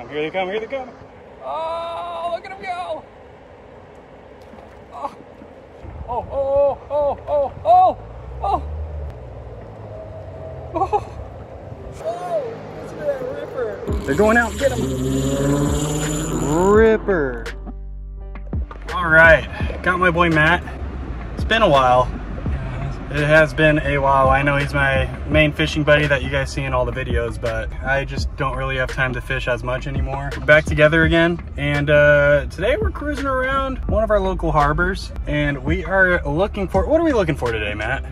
come, here they come, here they come. Oh, look at them go. Oh, oh, oh, oh, oh, oh, oh. Oh. Oh, listen to that ripper. They're going out, get them. Ripper. All right, got my boy Matt. It's been a while. It has been a while. I know he's my main fishing buddy that you guys see in all the videos, but I just don't really have time to fish as much anymore. We're back together again, and uh, today we're cruising around one of our local harbors, and we are looking for, what are we looking for today, Matt?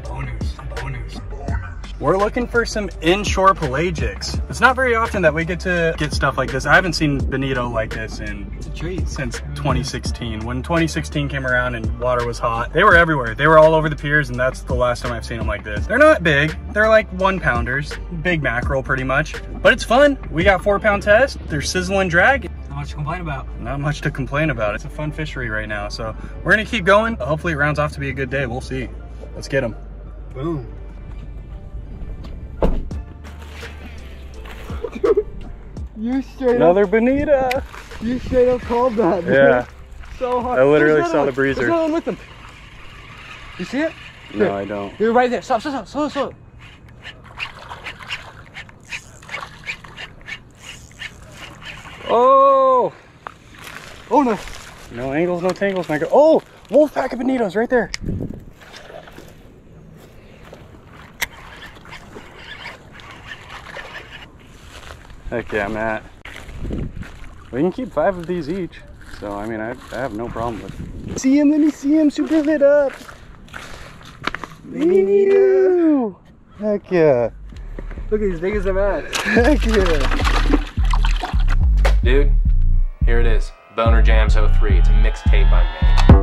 We're looking for some inshore pelagics. It's not very often that we get to get stuff like this. I haven't seen bonito like this in since 2016. When 2016 came around and water was hot, they were everywhere. They were all over the piers and that's the last time I've seen them like this. They're not big. They're like one pounders, big mackerel pretty much, but it's fun. We got four pound test. They're sizzling drag. Not much to complain about. Not much to complain about. It's a fun fishery right now. So we're gonna keep going. Hopefully it rounds off to be a good day. We'll see. Let's get them. Boom. You straight Another bonita. up, you straight up called that. dude. Yeah. So hard. I literally saw another the one. breezer. There's another one with them. You see it? No, I don't. You're right there. Stop, stop, stop, slow, slow. Oh! Oh no. No angles, no tangles, my god. Oh! Wolf pack of bonitos right there. Heck yeah, Matt. We can keep five of these each. So, I mean, I, I have no problem with it. See him, let me see him super lit up. Bonito. Heck yeah. Look at as big as I'm at. Heck yeah. Dude, here it is. Boner Jams 03. It's a mixtape I made.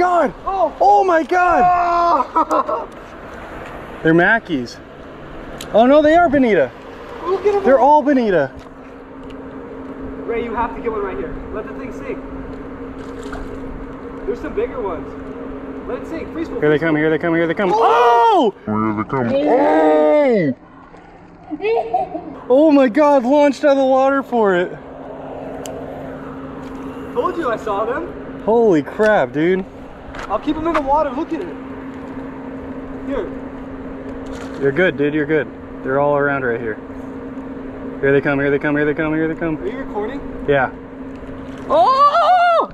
Oh! Oh my god! Oh, oh my god! They're Mackies. Oh no, they are Bonita. Look at them. They're all Bonita. Ray, you have to get one right here. Let the thing sink. There's some bigger ones. Let it sink. Freeze Here they come, here they come, here they come. Oh! oh! Here they come. Oh! Oh my god, launched out of the water for it. Told you I saw them. Holy crap, dude. I'll keep them in the water. Look at it. Here. You're good, dude, you're good. They're all around right here. Here they come, here they come, here they come, here they come. Are you recording? Yeah. Oh!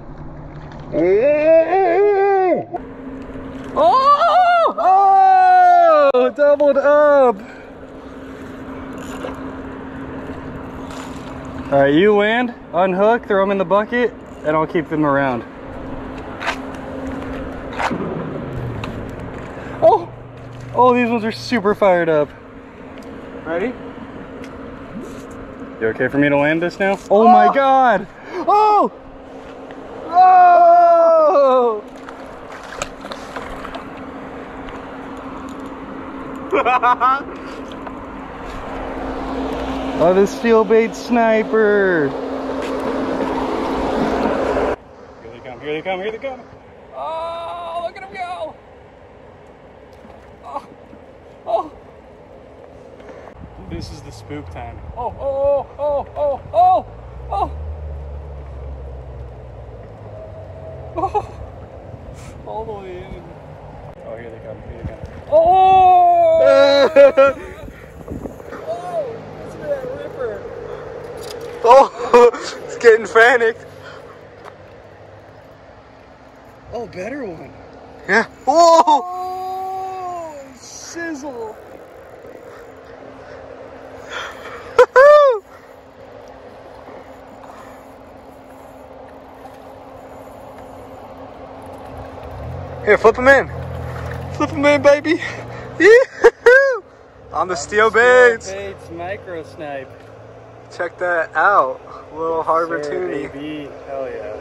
Oh! Oh! Doubled up! Alright, you land, unhook, throw them in the bucket, and I'll keep them around. Oh, these ones are super fired up. Ready? You okay for me to land this now? Oh, my ah! god! Oh! Oh! Oh, the steel bait sniper! Here they come, here they come, here they come! Oh, look at them go! Oh, oh! This is the spook time. Oh, oh, oh, oh, oh, oh! Oh! All the way in. Oh, here they come, here they come. Oh! Oh, oh it's getting frantic. Oh, better one. Yeah. Whoa! Oh, sizzle. Here, flip them in. Flip them in, baby. On the steel baits. Baits micro snipe. Check that out. Little harbor Sir, toonie. Hell yeah.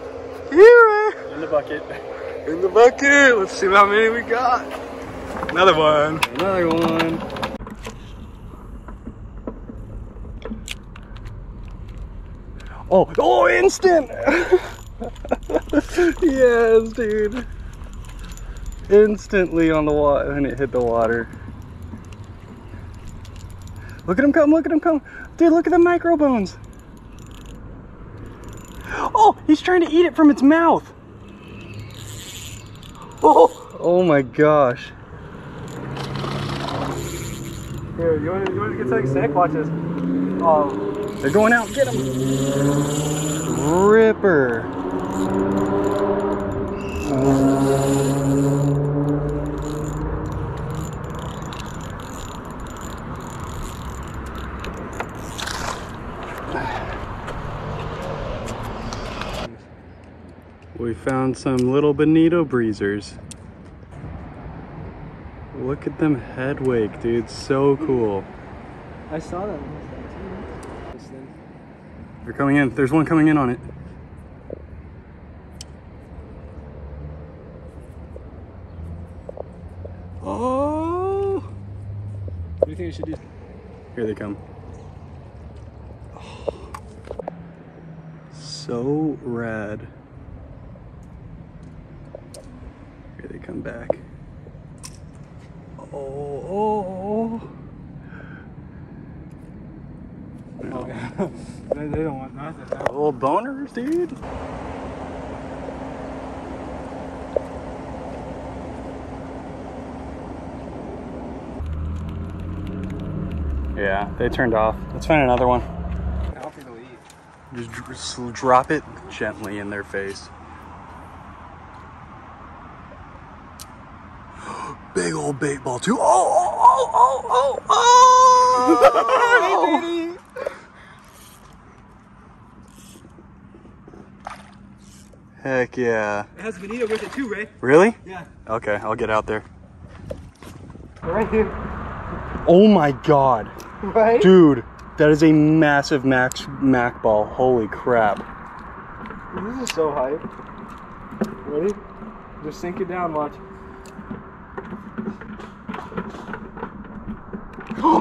Yeah. In the bucket. In the bucket. Let's see how many we got. Another one. Another one. Oh, oh, instant! yes, dude. Instantly on the water, and it hit the water. Look at him come, look at him come. Dude, look at the micro bones. Oh, he's trying to eat it from its mouth. Oh, oh my gosh. Here, you want to, you want to get something sick? Watch this. Oh, They're going out, get him. Ripper. Found some little bonito breezers. Look at them head wake, dude. So cool. I saw that. They're coming in. There's one coming in on it. Oh! What do you think I should do? Here they come. So rad. Here they come back. Oh, oh, Oh, yeah. they, they don't want nothing. oh. Little boners, dude. Yeah, they turned off. Let's find another one. How for the leave? Just drop it gently in their face. Big old bait ball too. Oh, oh, oh, oh, oh, oh! Heck yeah. It has Benito with it too, Ray. Really? Yeah. Okay, I'll get out there. Right here. Oh my god. Right? Dude, that is a massive max mac ball. Holy crap. This is so hype. Ready? Just sink it down, watch.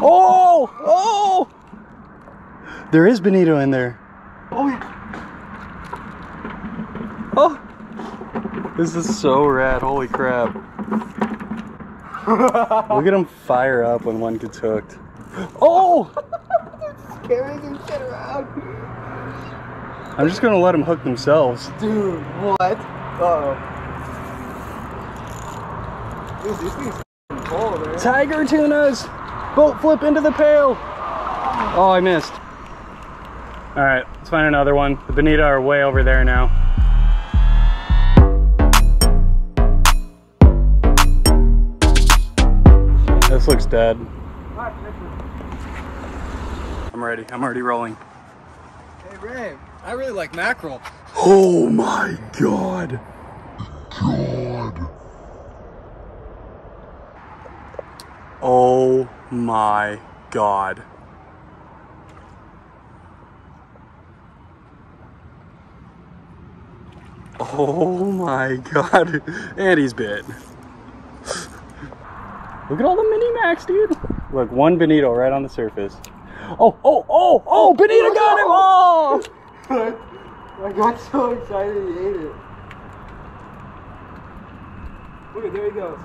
Oh! Oh! There is Benito in there. Oh yeah. Oh! This is so rad. Holy crap. Look at him fire up when one gets hooked. Oh! Carrying some shit around. I'm just gonna let them hook themselves. Dude, what? Uh oh. Dude, these things f***ing full, man. Tiger tunas! Boat flip into the pail! Oh, I missed. Alright, let's find another one. The Bonita are way over there now. This looks dead. I'm ready. I'm already rolling. Hey Ray, I really like mackerel. Oh my god. God. Oh my god. Oh my god. And he's bit. Look at all the mini max, dude. Look, one Benito right on the surface. Oh, oh, oh, oh, Benito got him! Oh! I got so excited he ate it. Look at there he goes.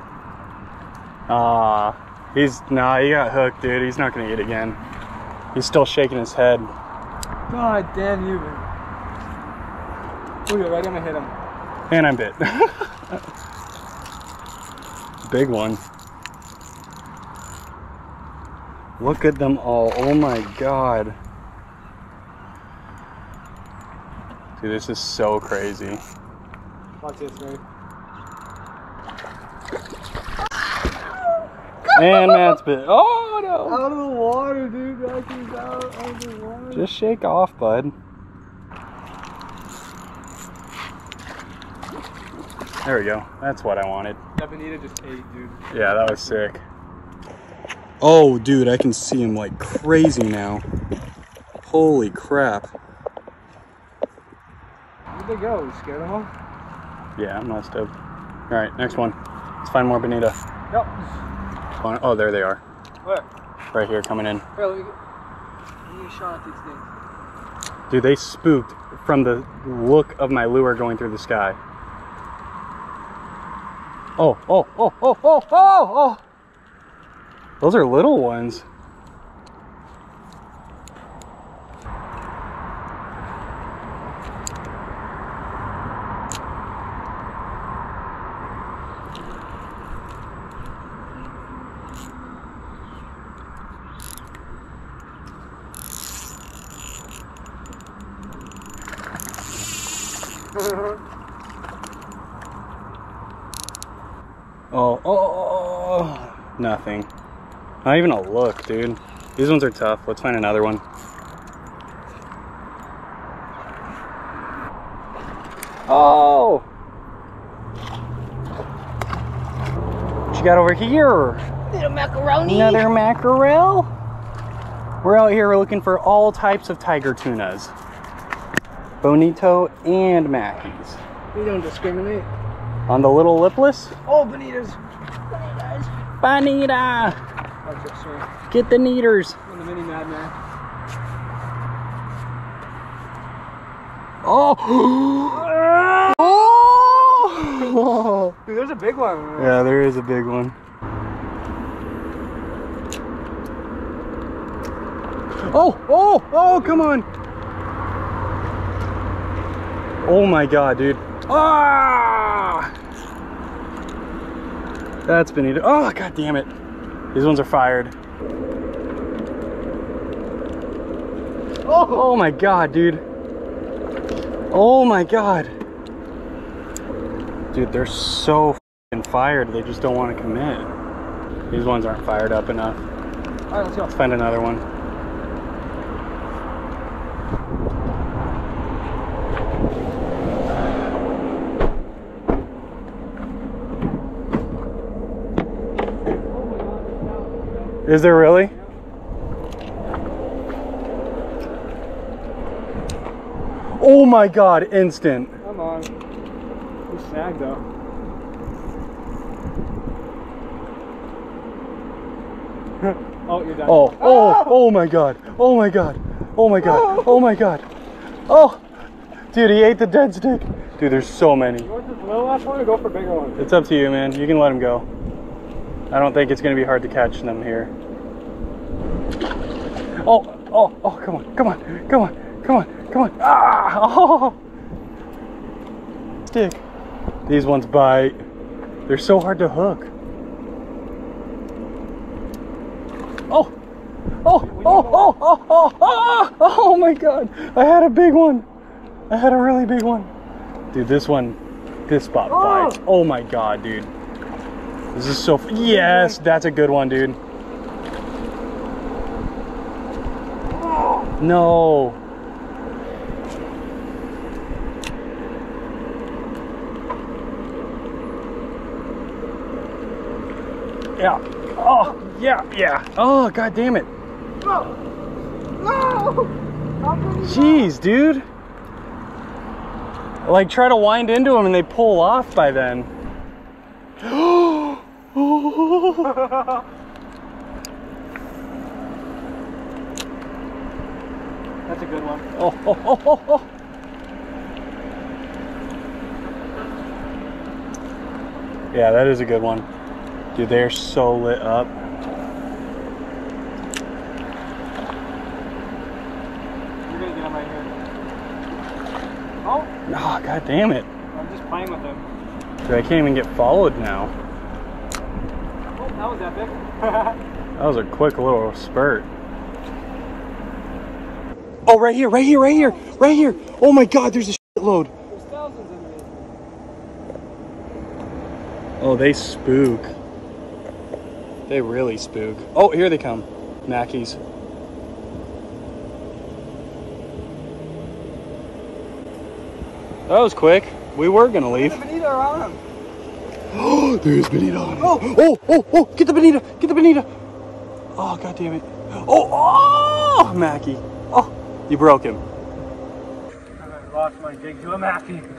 Ah, he's, nah, he got hooked, dude. He's not gonna eat again. He's still shaking his head. God damn you, man. Look at right, I'm gonna hit him. And I'm bit. Big one. Look at them all. Oh my god. Dude, this is so crazy. Watch this, Ray. And Matt's bit. Oh no! Out of the water, dude. That is out of the water. Just shake off, bud. There we go. That's what I wanted. That Benita just ate, dude. Yeah, that was sick. Oh, dude, I can see him like crazy now. Holy crap. Where'd they go? We scared them off? Yeah, I must have. All right, next one. Let's find more bonita. Yep. Oh, there they are. Where? Right here, coming in. Here, let me get, let me shot at these things. Dude, they spooked from the look of my lure going through the sky. Oh, oh, oh, oh, oh, oh, oh! Those are little ones. Oh, oh, oh, oh, oh, nothing. Not even a look, dude. These ones are tough. Let's find another one. Oh! What you got over here? Little macaroni. Another mackerel? We're out here we're looking for all types of tiger tunas. Bonito and Mackies. We don't discriminate. On the little lipless? Oh, bonitas. Bonitas. Bonita! Get the neaters. I'm the mini madman. Oh! oh! Dude, there's a big one. Yeah, there is a big one. Oh, oh, oh, come on. Oh my god, dude. Ah! That's Benito. Oh, god damn it. These ones are fired. Oh, oh my god, dude. Oh my god. Dude, they're so fired. They just don't want to commit. These ones aren't fired up enough. All right, let's go. Let's find another one. Is there really? Oh my god, instant. Come on. You snag though. oh, you're done. Oh, oh, oh, oh my god. Oh my god. Oh my god. Oh! oh my god. Oh, dude, he ate the dead stick. Dude, there's so many. You want this little last one or go for bigger one? It's up to you, man. You can let him go. I don't think it's gonna be hard to catch them here. Oh, oh, oh, come on, come on, come on, come on, come on. Ah, oh. Stick. These ones bite. They're so hard to hook. Oh, oh, oh, oh, oh, oh, oh, oh my god. I had a big one. I had a really big one. Dude, this one, this spot bites. Oh my god, dude. This is so, yes, that's a good one, dude. No. Yeah. Oh, yeah, yeah. Oh, god damn it. No! You Jeez, dude. Like, try to wind into them and they pull off by then. That's a good one. Oh, oh, oh, oh, oh. Yeah, that is a good one. Dude, they're so lit up. You're gonna get him right here. Oh, Oh, god damn it. I'm just playing with him. Dude, I can't even get followed now. That was epic. That was a quick little spurt. Oh, right here, right here, right here, right here. Oh my god, there's a shitload. There's thousands in these. Oh, they spook. They really spook. Oh, here they come. Mackies. That was quick. We were gonna leave. There's a bonita around him. Oh, there's Benita. Oh, oh, oh, oh, get the Benita, get the Benita. Oh, god damn it. Oh, oh, Mackie. Oh, you broke him. I lost my jig to a Mackey.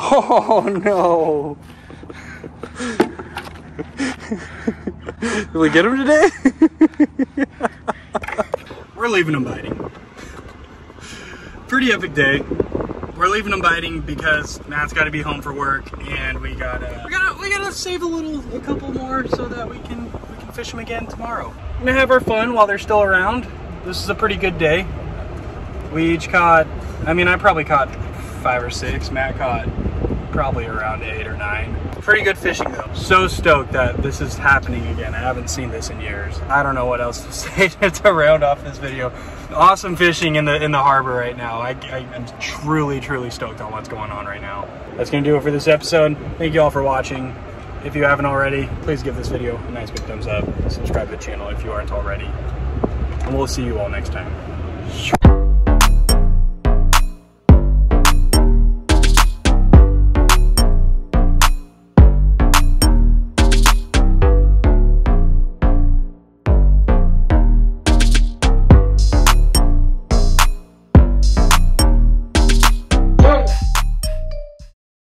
Oh no. Did we get him today? we're leaving him biting. Pretty epic day. We're leaving them biting because Matt's got to be home for work, and we gotta we gotta we gotta save a little, a couple more, so that we can we can fish them again tomorrow. We're gonna have our fun while they're still around. This is a pretty good day. We each caught. I mean, I probably caught five or six. Matt caught probably around eight or nine. Pretty good fishing though. So stoked that this is happening again. I haven't seen this in years. I don't know what else to say to round off this video. Awesome fishing in the in the harbor right now. I, I, am truly, truly stoked on what's going on right now. That's gonna do it for this episode. Thank you all for watching. If you haven't already, please give this video a nice big thumbs up. Subscribe to the channel if you aren't already. And we'll see you all next time.